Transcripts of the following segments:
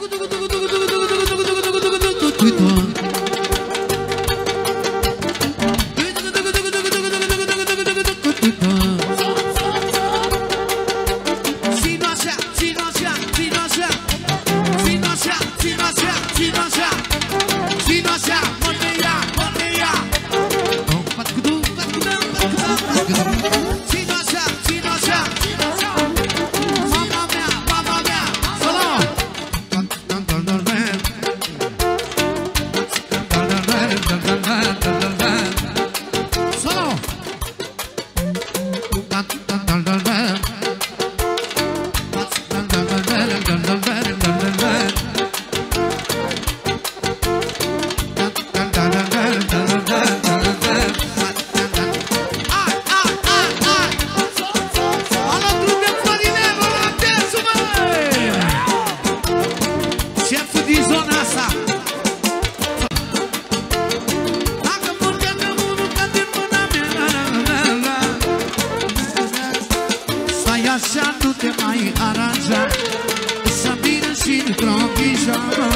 tugu tugu tugu tugu. așa tu te mai aranja. Să vină și într-o ghijoară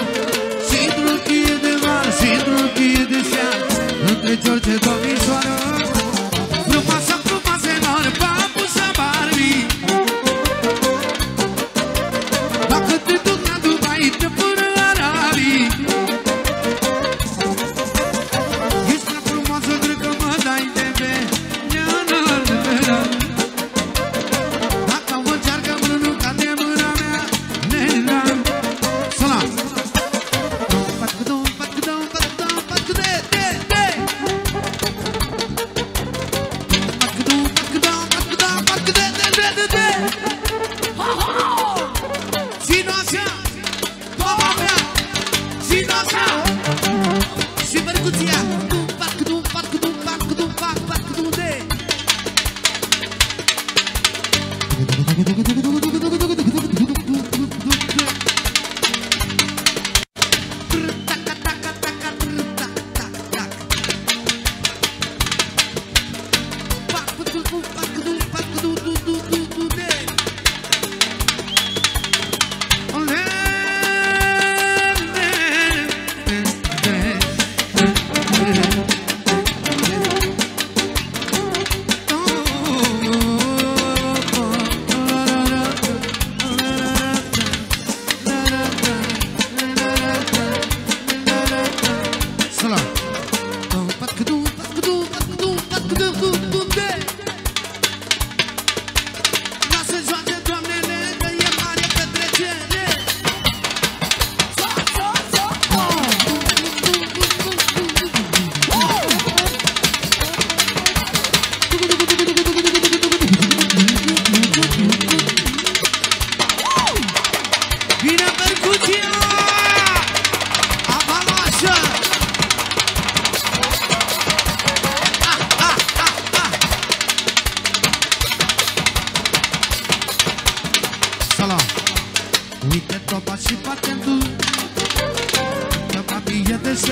Și într-o de vară, și într-o de seară Între George domnișoară トゲトゲトゲトゲトゲトゲトゲ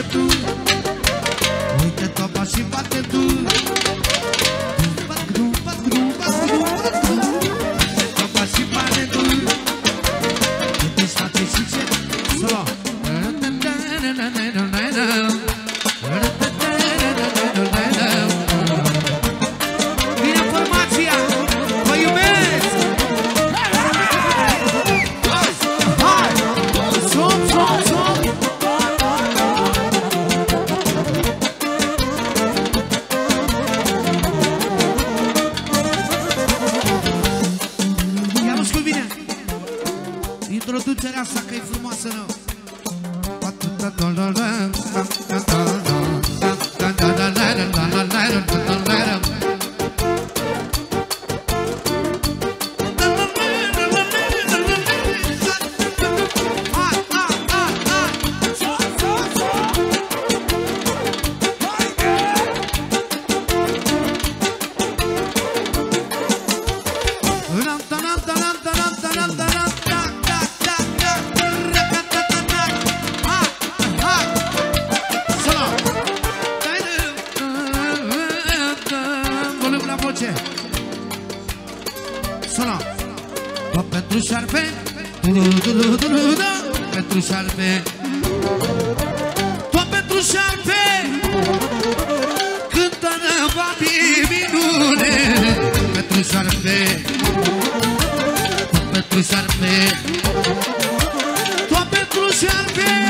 tu Uite topa și bate tu. Sună! Bă, pentru șarpe. Pentru șarpe. Bă, pentru șarpe. Cântă năvati minune. Pentru șarpe. Bă, pentru șarpe. Bă, pentru șarpe.